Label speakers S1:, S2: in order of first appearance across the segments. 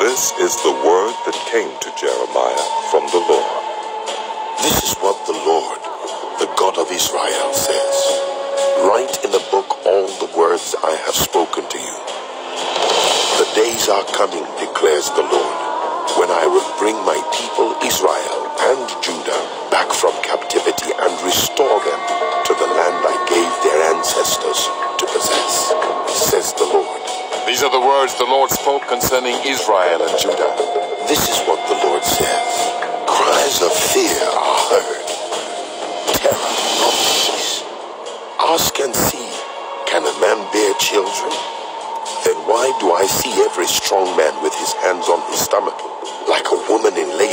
S1: This is the word that came to Jeremiah from the Lord.
S2: This is what the Lord, the God of Israel, says. Write in the book all the words I have spoken to you. The days are coming, declares the Lord, when I will bring my people Israel and Judah back from captivity and restore them to the land
S3: These are the words the Lord spoke concerning Israel and Judah.
S2: This is what the Lord says. Cries of fear are heard. Terror, peace. Ask and see, can a man bear children? Then why do I see every strong man with his hands on his stomach, like a woman in labor,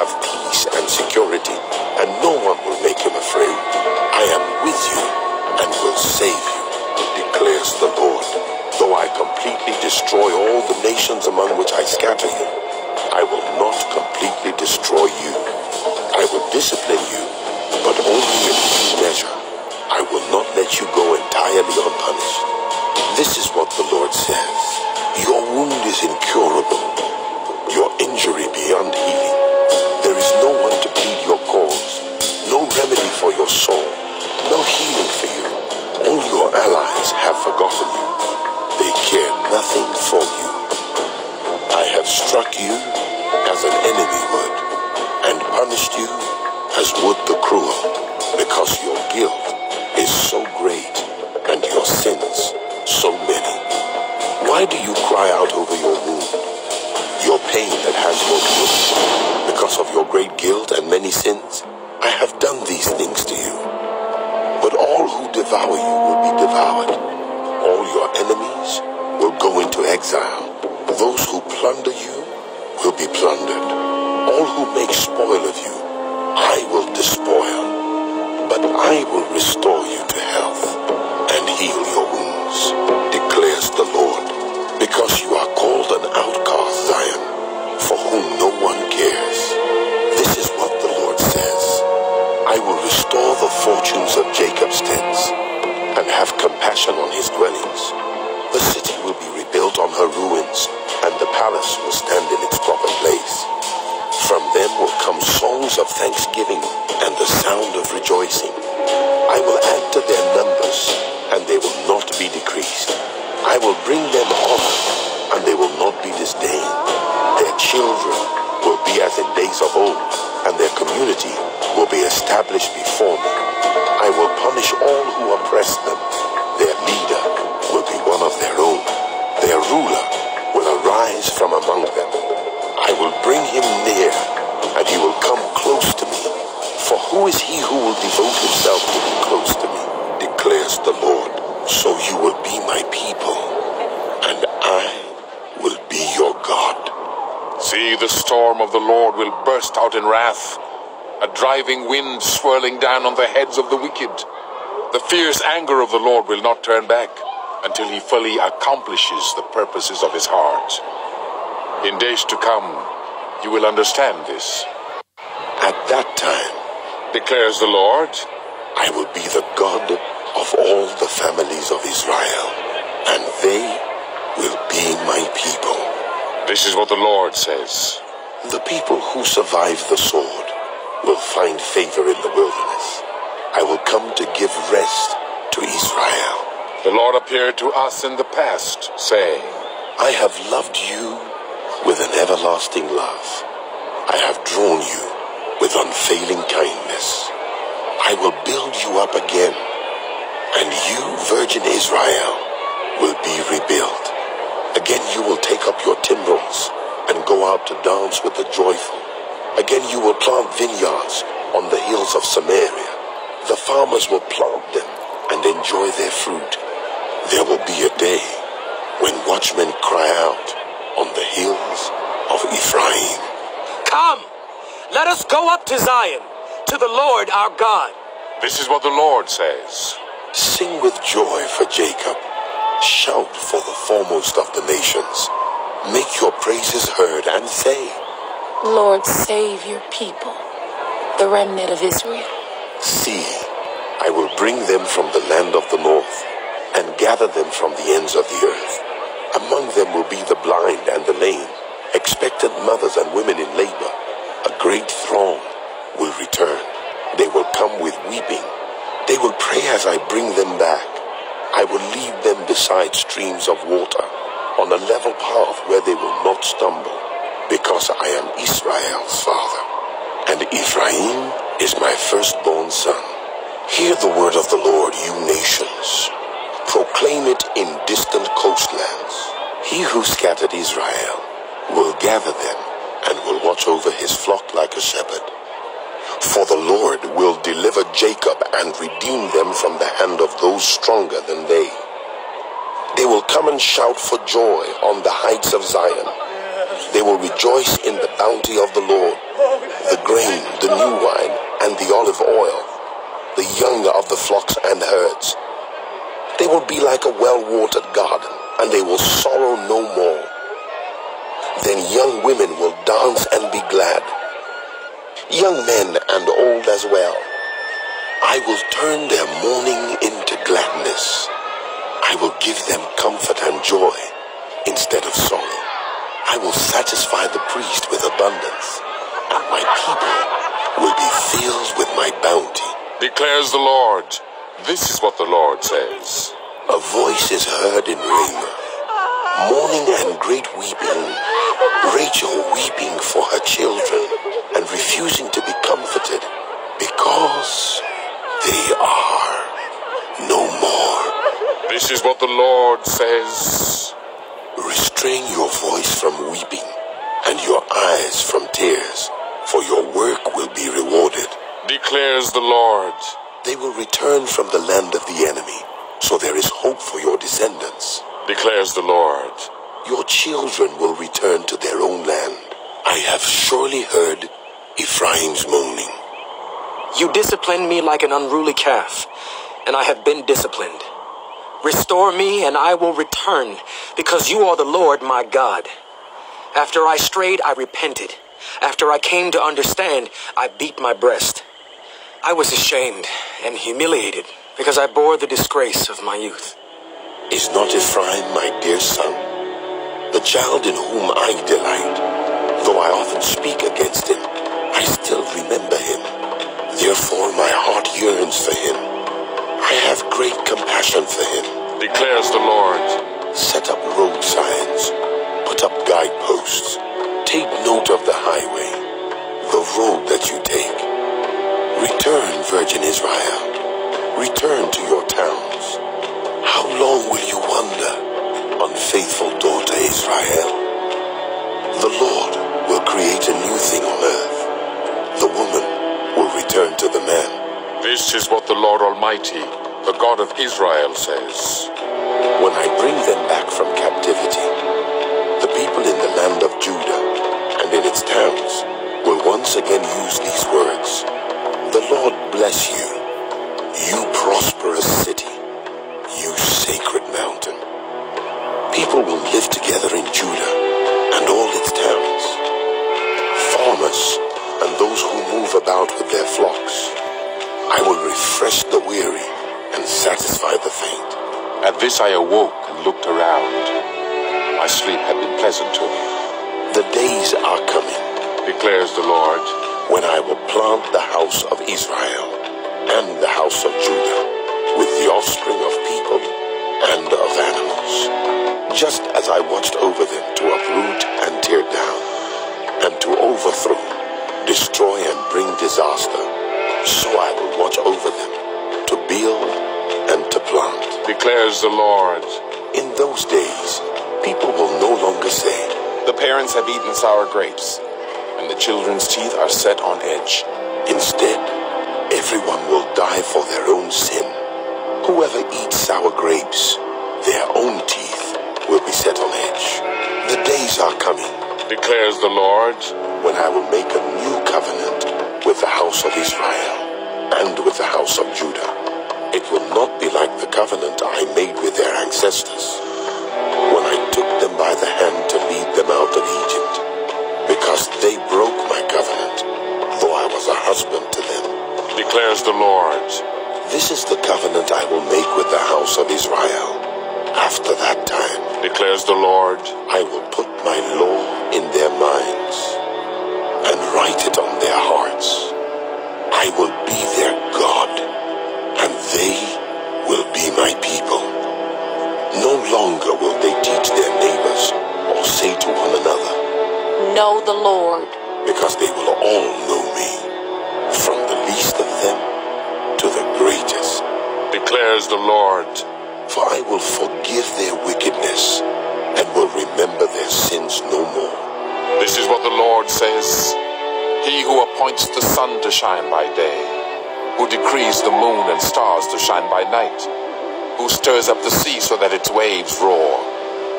S2: have peace and security, and no one will make him afraid. I am with you and will save you, declares the Lord. Though I completely destroy all the nations among which I scatter you, I will not completely destroy you. I will discipline you, but only in due measure. I will not let you go entirely unpunished. This is what the Lord says. Your wound is incurable, your soul, no healing for you. All your allies have forgotten you. They care nothing for you. I have struck you as an enemy would, and punished you as would the cruel, because your guilt is so great and your sins so many. Why do you cry out over your wound, your pain that has no cure? Because of your great guilt and many sins, I have done these things to you. But all who devour you will be devoured. All your enemies will go into exile. Those who plunder you will be plundered. All who make spoil of you, I will despoil. But I will restore will restore the fortunes of Jacob's tents and have compassion on his dwellings. The city will be rebuilt on her ruins, and the palace will stand in its proper place. From them will come songs of thanksgiving and the sound of rejoicing. I will add to their numbers, and they will not be decreased. I will bring them honor, and they will not be disdained. Established before me. I will punish all who oppress them. Their leader will be one of their own. Their ruler will arise from among them. I will bring him near, and he will come close to me. For who is he who will devote himself to be close to me, declares the Lord. So you will be my people, and I will be your God.
S3: See, the storm of the Lord will burst out in wrath, a driving wind swirling down on the heads of the wicked. The fierce anger of the Lord will not turn back until he fully accomplishes the purposes of his heart. In days to come, you will understand this,
S2: At that time,
S3: declares the Lord.
S2: I will be the God of all the families of Israel, and they will be my people.
S3: This is what the Lord says.
S2: The people who survive the sword will find favor in the wilderness. I will come to give rest to Israel.
S3: The Lord appeared to us in the past, saying,
S2: I have loved you with an everlasting love. I have drawn you with unfailing kindness. I will build you up again. And you, Virgin Israel, will be rebuilt. Again you will take up your timbrels and go out to dance with the joyful. Again you will plant vineyards on the hills of Samaria. The farmers will plant them and enjoy their fruit. There will be a day when watchmen cry out on the hills of Ephraim.
S4: Come, let us go up to Zion, to the Lord our God.
S3: This is what the Lord says.
S2: Sing with joy for Jacob. Shout for the foremost of the nations. Make your praises heard and say,
S5: Lord, save your people, the remnant of Israel.
S2: See, I will bring them from the land of the north and gather them from the ends of the earth. Among them will be the blind and the lame, expectant mothers and women in labor. A great throng will return. They will come with weeping. They will pray as I bring them back. I will lead them beside streams of water on a level path where they will not stumble, because I am Israel's father, and Ephraim is my firstborn son. Hear the word of the Lord, you nations. Proclaim it in distant coastlands. He who scattered Israel will gather them and will watch over his flock like a shepherd. For the Lord will deliver Jacob and redeem them from the hand of those stronger than they. They will come and shout for joy on the heights of Zion. They will rejoice in the bounty of the Lord, the grain, the new wine, and the olive oil, the young of the flocks and herds. They will be like a well-watered garden, and they will sorrow no more. Then young women will dance and be glad, young men and old as well. I will turn their mourning into gladness. I will give them comfort and joy instead of sorrow. I will satisfy the priest with abundance, and my people will be filled with my bounty.
S3: Declares the Lord. This is what the Lord says.
S2: A voice is heard in Ramah, mourning and great weeping, Rachel weeping for her children and refusing to be comforted because they are no more.
S3: This is what the Lord says.
S2: Restrain your voice from weeping and your eyes from tears, for your work will be rewarded.
S3: Declares the Lord.
S2: They will return from the land of the enemy, so there is hope for your descendants.
S3: Declares the Lord.
S2: Your children will return to their own land. I have surely heard Ephraim's moaning.
S4: You disciplined me like an unruly calf, and I have been disciplined. Restore me, and I will return, because you are the Lord my God. After I strayed, I repented. After I came to understand, I beat my breast. I was ashamed and humiliated because I bore the disgrace of my youth.
S2: Is not Ephraim my dear son, the child in whom I delight? Though I often speak against him, for him.
S3: Declares the Lord.
S2: Set up road signs, put up guideposts, take note of the highway, the road that you take. Return, Virgin Israel. Return to your towns. How long will you wander, unfaithful daughter Israel? The Lord will create a new thing on earth. The woman will return to the man.
S3: This is what the Lord Almighty, the God of Israel, says.
S2: When I bring them back from captivity, the people in the land of Judah and in its towns will once again use these words. The Lord bless you, you prosperous city, you sacred mountain. People will live together in Judah and all its towns. Farmers and those who move about with their flocks. I will refresh the weary and satisfy the faint.
S3: At this I awoke and looked around. My sleep had been pleasant to me,
S2: The days are coming
S3: declares the Lord.
S2: when I will plant the house of Israel and the house of Judah with the offspring of people and of animals. Just as I watched over them to uproot and tear down, and to overthrow, destroy and bring disaster, so I will watch over them and to plant,
S3: declares the Lord.
S2: In those days, people will no longer say,
S6: The parents have eaten sour grapes, and the children's teeth are set on edge.
S2: Instead, everyone will die for their own sin. Whoever eats sour grapes, their own teeth will be set on edge. The days are coming
S3: declares the Lord,
S2: when I will make a new covenant with the house of Israel and with the house of Judah. Will not be like the covenant I made with their ancestors when I took them by the hand to lead them out of Egypt, because they broke my covenant, though I was a husband to them.
S3: declares the Lord.
S2: This is the covenant I will make with the house of Israel. After that time,
S3: declares the Lord,
S2: I will put my law in their minds and write it on their hearts. I will be their God, they will be my people. No longer will they teach their neighbors or say to one another,
S5: Know the Lord,
S2: because they will all know me, from the least of them to the greatest.
S3: declares the Lord.
S2: For I will forgive their wickedness and will remember their sins no more.
S3: This is what the Lord says He who appoints the sun to shine by day, who decrees the moon and stars to shine by night, who stirs up the sea so that its waves roar,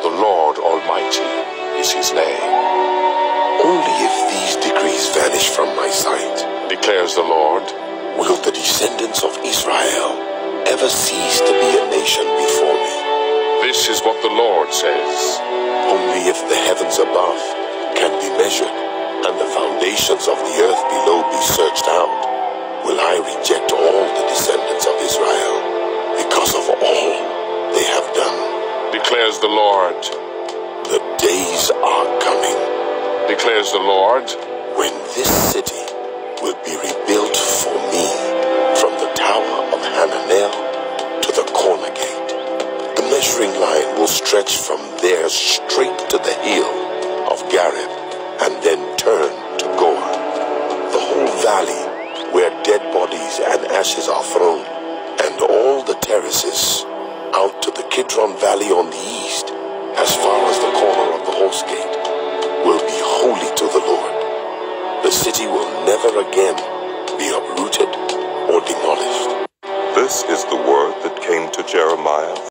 S3: the Lord Almighty is his name,
S2: Only if these decrees vanish from my sight
S3: declares the Lord.
S2: will the descendants of Israel ever cease to be a nation before me.
S3: This is what the Lord says.
S2: Only if the heavens above can be measured and the foundations of the earth below be searched out, will I reject all the descendants of Israel because of all they have done.
S3: declares the Lord,
S2: The days are coming
S3: declares the Lord,
S2: when this city will be rebuilt for me from the tower of Hananel to the corner gate. The measuring line will stretch from there straight to the hill of Gareb and then ashes are thrown, and all the terraces out to the Kidron Valley on the east, as far as the corner of the Horse Gate, will be holy to the Lord. The city will never again be uprooted or demolished.
S1: This is the word that came to Jeremiah